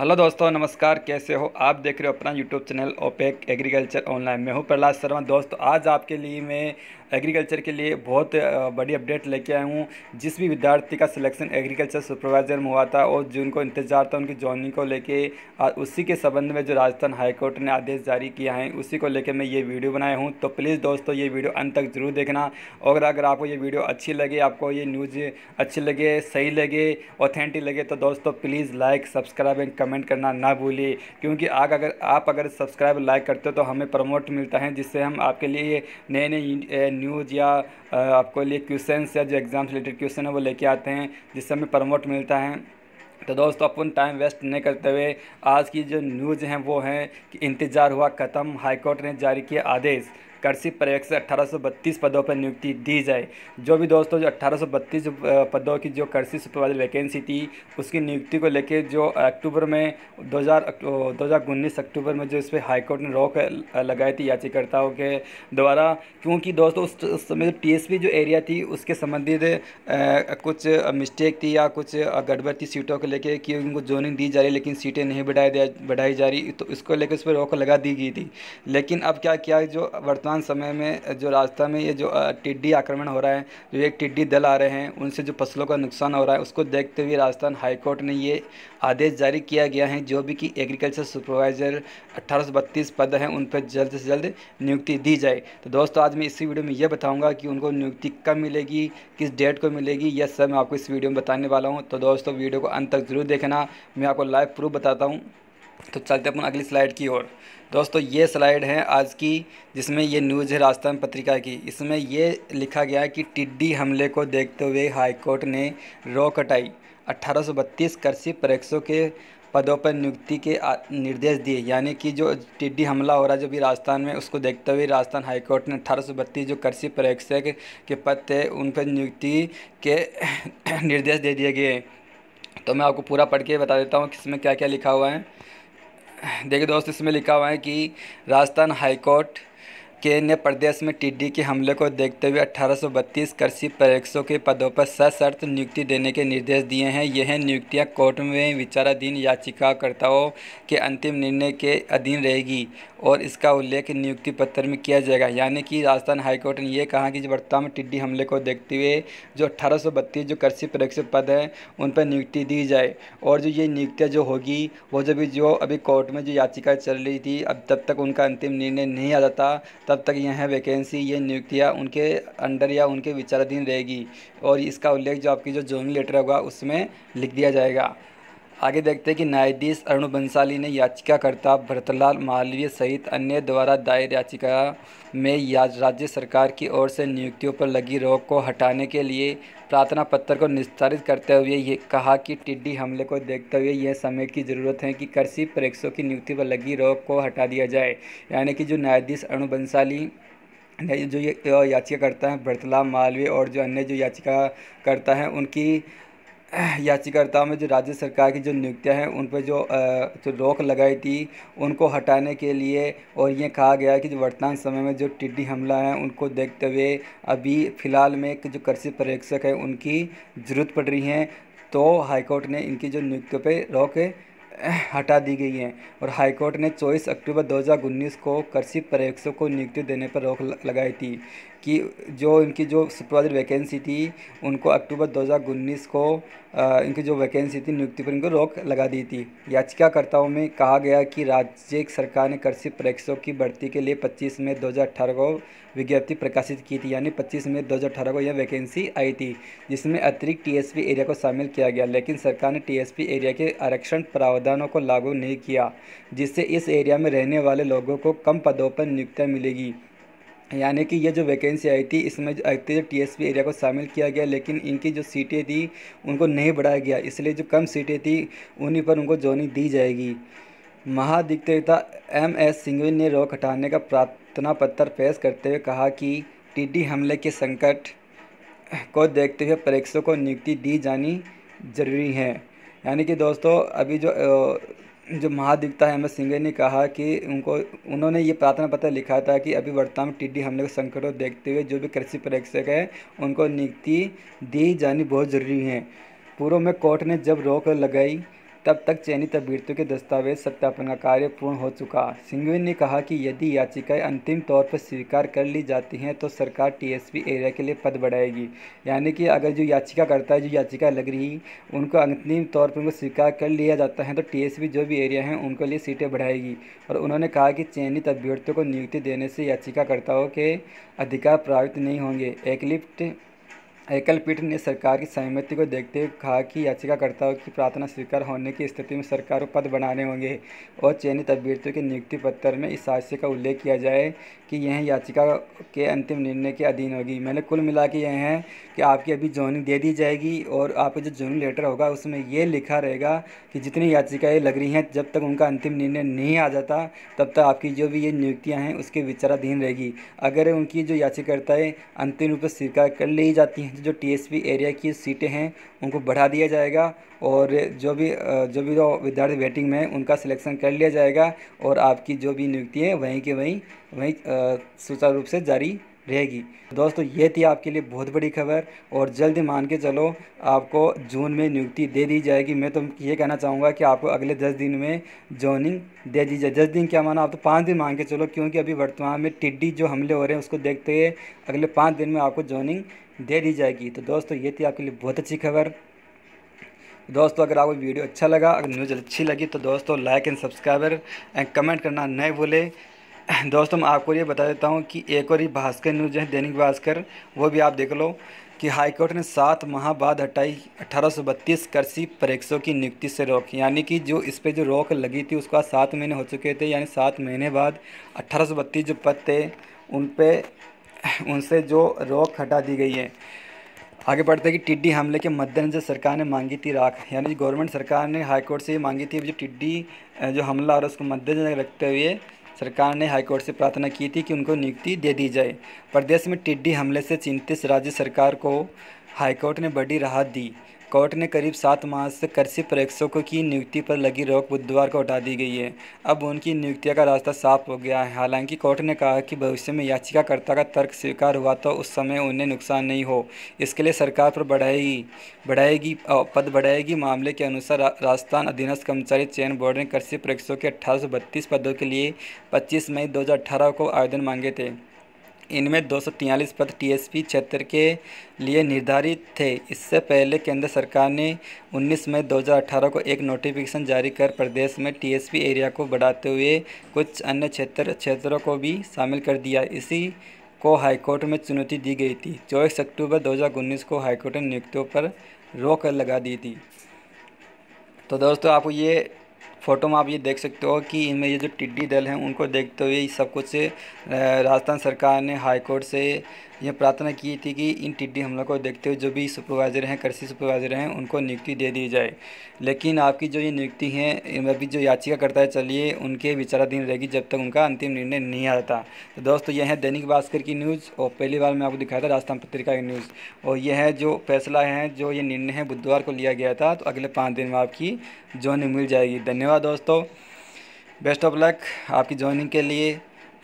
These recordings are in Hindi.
हेलो दोस्तों, नमस्कार, कैसे हो? आप देख रहे हो अपना यूट्यूब चैनल ओपेक एग्रीकल्चर ऑनलाइन। मैं हूँ प्रहलाद शर्मा। दोस्तों, आज आपके लिए मैं एग्रीकल्चर के लिए बहुत बड़ी अपडेट लेके आया हूँ। जिस भी विद्यार्थी का सिलेक्शन एग्रीकल्चर सुपरवाइज़र में हुआ था, और जिनको इंतज़ार था, उनकी जॉइनिंग को लेके उसी के संबंध में जो राजस्थान हाईकोर्ट ने आदेश जारी किया है, उसी को लेकर मैं ये वीडियो बनाया हूँ। तो प्लीज़ दोस्तों, ये वीडियो अंत तक ज़रूर देखना। और अगर आपको ये वीडियो अच्छी लगे, आपको ये न्यूज़ अच्छी लगे, सही लगे ऑथेंटिक लगे तो दोस्तों please like subscribe and comment करना ना भूलिए, क्योंकि आग अगर, आप अगर सब्सक्राइब लाइक करते हो तो हमें प्रमोट मिलता है, जिससे हम आपके लिए नए नए न्यूज़ या आपको लिए क्वेश्चन या जो एग्ज़ाम रिलेटेड क्वेश्चन है वो लेके आते हैं, जिससे हमें प्रमोट मिलता है। तो दोस्तों, अपन टाइम वेस्ट नहीं करते हुए आज की जो न्यूज़ हैं वो हैं कि इंतज़ार हुआ ख़त्म, हाईकोर्ट ने जारी किया आदेश। कृषि पर्यवेक्षक से अट्ठारह पदों पर नियुक्ति दी जाए। जो भी दोस्तों जो अट्ठारह पदों की जो कृषि सुपरवाइजर वैकेंसी थी उसकी नियुक्ति को लेकर जो अक्टूबर में 2000 2019 अक्टूबर में जो इस पर हाईकोर्ट ने रोक लगाई थी याचिकर्ताओं के द्वारा क्योंकि दोस्तों उस, समय जो टी जो एरिया थी उसके संबंधित कुछ मिस्टेक थी या कुछ गड़बड़ थी सीटों को लेकर कि उनको जोनिंग दी जा रही लेकिन सीटें नहीं बढ़ाई बढ़ाई जा रही तो इसको लेकर उस पर रोक लगा दी गई थी। लेकिन अब क्या किया जो वर्तमान वर्तमान समय में, जो राजस्थान में ये जो टिड्डी आक्रमण हो रहा है, जो एक टिड्डी दल आ रहे हैं, उनसे जो फ़सलों का नुकसान हो रहा है, उसको देखते हुए राजस्थान हाईकोर्ट ने ये आदेश जारी किया गया है, जो भी कि एग्रीकल्चर सुपरवाइज़र अट्ठारह पद हैं, उन पर जल्द से जल्द नियुक्ति दी जाए। तो दोस्तों, आज मैं इसी वीडियो में ये बताऊँगा कि उनको नियुक्ति कब मिलेगी, किस डेट को मिलेगी यह सब मैं आपको इस वीडियो में बताने वाला हूँ। तो दोस्तों, वीडियो को अंत तक ज़रूर देखना, मैं आपको लाइव प्रूफ बताता हूँ। तो चलते अपन अगली स्लाइड की ओर। दोस्तों, ये स्लाइड है आज की, जिसमें ये न्यूज़ है राजस्थान पत्रिका की। इसमें ये लिखा गया है कि टिड्डी हमले को देखते हुए हाईकोर्ट ने रोक हटाई। अट्ठारह कृषि परीक्षों के पदों पर नियुक्ति के निर्देश दिए। यानी कि जो टिड्डी हमला हो रहा है जो भी राजस्थान में, उसको देखते हुए राजस्थान हाईकोर्ट ने अठारह सौ बत्तीस जो कृषि परीक्षक के पद थे, उन पर नियुक्ति के निर्देश दे दिए गए। तो मैं आपको पूरा पढ़ के बता देता हूँ कि इसमें क्या क्या लिखा हुआ है। देखिए दोस्त इसमें लिखा हुआ है कि राजस्थान हाईकोर्ट के ने प्रदेश में टिड्डी के हमले को देखते हुए 1832 कृषि परीक्षकों के पदों पर सशर्त नियुक्ति देने के निर्देश दिए हैं। यह नियुक्तियाँ कोर्ट में विचाराधीन याचिकाकर्ताओं के अंतिम निर्णय के अधीन रहेगी और इसका उल्लेख नियुक्ति पत्र में किया जाएगा। यानी कि राजस्थान हाईकोर्ट ने यह कहा कि वर्तमान में टिड्डी हमले को देखते हुए जो अट्ठारह जो कृषि परीक्षक पद हैं, उन पर नियुक्ति दी जाए और जो ये नियुक्तियाँ जो होगी, वो जब जो अभी कोर्ट में जो याचिका चल रही थी, अब तब तक उनका अंतिम निर्णय नहीं आ जाता तब तक यह वैकेंसी ये नियुक्तियाँ उनके अंडर या उनके विचाराधीन रहेगी। और इसका उल्लेख जो आपकी जो ज्वाइनिंग लेटर होगा, उसमें लिख दिया जाएगा। आगे देखते हैं कि न्यायाधीश अरुण बंसाली ने याचिकाकर्ता भरतलाल मालवीय सहित अन्य द्वारा दायर याचिका में या राज्य सरकार की ओर से नियुक्तियों पर लगी रोक को हटाने के लिए प्रार्थना पत्र को निस्तारित करते हुए ये कहा कि टिड्डी हमले को देखते हुए यह समय की ज़रूरत है कि कृषि परीक्षों की नियुक्ति पर लगी रोक को हटा दिया जाए। यानी कि जो न्यायाधीश अरुण बंसाली जो ये याचिका करता है, भरतलाल मालवीय और जो अन्य जो याचिका करता है, उनकी याचिकाकर्ताओं में जो राज्य सरकार की जो नियुक्तियाँ हैं, उन पर जो जो रोक लगाई थी, उनको हटाने के लिए और ये कहा गया कि जो वर्तमान समय में जो टिड्डी हमला है, उनको देखते हुए अभी फ़िलहाल में जो कृषि पर्यवेक्षक हैं, उनकी ज़रूरत पड़ रही है। तो हाईकोर्ट ने इनकी जो नियुक्तियों पर रोक हटा दी गई है और हाईकोर्ट ने 24 अक्टूबर 2019 को कृषि पर्यवेक्षकों को नियुक्ति देने पर रोक लगाई थी। कि जो इनकी जो सुपरवाइजर वैकेंसी थी, उनको अक्टूबर 2019 को इनकी जो वैकेंसी थी नियुक्ति पर इनको रोक लगा दी थी। याचिकाकर्ताओं में कहा गया कि राज्य सरकार ने कृषि परीक्षकों की भर्ती के लिए 25 मई 2018 को विज्ञप्ति प्रकाशित की थी, यानी 25 मई 2018 को यह वैकेंसी आई थी, जिसमें अतिरिक्त टीएसपी एरिया को शामिल किया गया, लेकिन सरकार ने टीएसपी एरिया के आरक्षण प्रावधानों को लागू नहीं किया, जिससे इस एरिया में रहने वाले लोगों को कम पदों पर नियुक्तियाँ मिलेगी। यानी कि ये जो वैकेंसी आई थी, इसमें जो टी एस पी एरिया को शामिल किया गया, लेकिन इनकी जो सीटें थी, उनको नहीं बढ़ाया गया। इसलिए जो कम सीटें थी, उन्हीं पर उनको जोनिंग दी जाएगी। महाधिक्ता एम एस सिंघवी ने रोक हटाने का प्रार्थना पत्र पेश करते हुए कहा कि टीडी हमले के संकट को देखते हुए परीक्षकों को नियुक्ति दी जानी ज़रूरी है। यानी कि दोस्तों, अभी जो जो महाधिवक्ता एम एस सिंह ने कहा कि उनको, उन्होंने ये प्रार्थना पत्र लिखा था कि अभी वर्तमान टिड्डी हमले के संकट को देखते हुए जो भी कृषि प्रेक्षक हैं, उनको नियुक्ति दी जानी बहुत ज़रूरी है। पूर्व में कोर्ट ने जब रोक लगाई तब तक चयनित अभ्यर्थियों के दस्तावेज़ सत्यापन का कार्य पूर्ण हो चुका। सिंघवी ने कहा कि यदि याचिकाएँ अंतिम तौर पर स्वीकार कर ली जाती हैं तो सरकार टीएसपी एरिया के लिए पद बढ़ाएगी। यानी कि अगर जो याचिका करता है, जो याचिका लग रही, उनको अंतिम तौर पर उनको स्वीकार कर लिया जाता है तो टीएसपी जो भी एरिया हैं, उनके लिए सीटें बढ़ाएगी। और उन्होंने कहा कि चयनित अभ्यर्थियों को नियुक्ति देने से याचिकाकर्ताओं के अधिकार प्रभावित नहीं होंगे। एकलिप्ट एकल पीठ ने सरकार की सहमति को देखते हुए कहा कि याचिकाकर्ताओं की प्रार्थना स्वीकार होने की स्थिति में सरकार को पद बनाने होंगे और चयनित अभ्यर्थियों के नियुक्ति पत्र में इस आशय का उल्लेख किया जाए कि यह याचिका के अंतिम निर्णय के अधीन होगी। मैंने कुल मिला के यह है कि आपकी अभी ज्वाइनिंग दे दी जाएगी और आपका जो ज्वाइनिंग लेटर होगा उसमें ये लिखा रहेगा कि जितनी याचिकाएँ लग रही हैं, जब तक उनका अंतिम निर्णय नहीं आ जाता, तब तक आपकी जो भी ये नियुक्तियाँ हैं, उसके विचाराधीन रहेगी। अगर उनकी जो याचिकाकर्ताएँ अंतिम रूप से स्वीकार कर ली जाती हैं जो टीएसपी एरिया की सीटें हैं, उनको बढ़ा दिया जाएगा और जो भी जो भी जो विद्यार्थी वेटिंग में उनका सिलेक्शन कर लिया जाएगा और आपकी जो भी नियुक्ति है, वहीं के वहीं वहीं सुचारू रूप से जारी रहेगी। दोस्तों, ये थी आपके लिए बहुत बड़ी खबर और जल्द मान के चलो, आपको जून में नियुक्ति दे दी जाएगी। मैं तो ये कहना चाहूँगा कि आपको अगले दस दिन में जॉइनिंग दे दी जाए। दस दिन क्या माना? आप तो पाँच दिन मान के चलो, क्योंकि अभी वर्तमान में टिड्डी जो हमले हो रहे हैं, उसको देखते हुए अगले पाँच दिन में आपको जॉइनिंग दे दी जाएगी। तो दोस्तों, ये थी आपके लिए बहुत अच्छी खबर। दोस्तों, अगर आपको वीडियो अच्छा लगा, अगर न्यूज़ अच्छी लगी तो दोस्तों, like and subscriber and comment करना नहीं भूले। दोस्तों, मैं आपको ये बता देता हूँ कि एक और ही भास्कर न्यूज़ है, दैनिक भास्कर। वो भी आप देख लो कि हाईकोर्ट ने सात माह बाद हटाई अठारह कृषि परीक्षों की नियुक्ति से रोक। यानी कि जो इस पर जो रोक लगी थी, उसका सात महीने हो चुके थे। यानी सात महीने बाद अठारह जो पद थे, उन पर उनसे जो रोक हटा दी गई है। आगे बढ़ते हैं कि टिड्डी हमले के मद्देनजर सरकार ने मांगी थी राख। यानी गवर्नमेंट सरकार ने हाईकोर्ट से ये मांगी थी जो टिड्डी जो हमला और उसको मद्देनजर रखते हुए सरकार ने हाईकोर्ट से प्रार्थना की थी कि उनको नियुक्ति दे दी जाए। प्रदेश में टिड्डी हमले से चिंतित राज्य सरकार को हाईकोर्ट ने बड़ी राहत दी। कोर्ट ने करीब सात माह से कृषि प्रेक्षकों की नियुक्ति पर लगी रोक बुधवार को हटा दी गई है। अब उनकी नियुक्ति का रास्ता साफ़ हो गया है। हालाँकि कोर्ट ने कहा कि भविष्य में याचिकाकर्ता का तर्क स्वीकार हुआ तो उस समय उन्हें नुकसान नहीं हो। इसके लिए सरकार पर बढ़ाएगी बढ़ाएगी पद बढ़ाएगी। मामले के अनुसार राजस्थान अधीनस्थ कर्मचारी चयन बोर्ड ने कृषि प्रेक्षकों के अट्ठारह पदों के लिए पच्चीस मई दो हज़ार अठारह को आवेदन मांगे थे। इनमें दो पद टीएसपी क्षेत्र के लिए निर्धारित थे। इससे पहले केंद्र सरकार ने 19 मई 2018 को एक नोटिफिकेशन जारी कर प्रदेश में टीएसपी एरिया को बढ़ाते हुए कुछ अन्य क्षेत्र, क्षेत्रों को भी शामिल कर दिया। इसी को हाईकोर्ट में चुनौती दी गई थी। चौबीस अक्टूबर 2019 को हाईकोर्ट ने नियुक्तियों पर रोक लगा दी थी। तो दोस्तों, आपको ये फ़ोटो में आप ये देख सकते हो कि इनमें ये जो टिड्डी दल हैं, उनको देखते हुए सब कुछ राजस्थान सरकार ने हाई कोर्ट से ये प्रार्थना की थी कि इन टिड्डी हमलों को देखते हुए जो भी सुपरवाइज़र हैं, कृषि सुपरवाइज़र हैं, उनको नियुक्ति दे दी जाए। लेकिन आपकी जो ये नियुक्ति है अभी जो याचिका करता है चलिए, उनके विचाराधीन रहेगी जब तक उनका अंतिम निर्णय नहीं आता। तो दोस्तों, यह है दैनिक भास्कर की न्यूज़, और पहली बार मैं आपको दिखाया था राजस्थान पत्रिका की न्यूज़। और यह है जो फैसला है, जो ये निर्णय है, बुधवार को लिया गया था तो अगले पाँच दिन में आपकी ज्वाइनिंग मिल जाएगी। धन्यवाद। दोस्तों। बेस्ट ऑफ़ लक आपकी ज्वाइनिंग के लिए।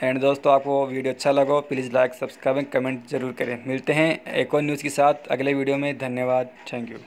एंड दोस्तों, आपको वीडियो अच्छा लगा please like subscribe and comment ज़रूर करें। मिलते हैं एक और न्यूज़ के साथ। अगले वीडियो में धन्यवाद। Thank you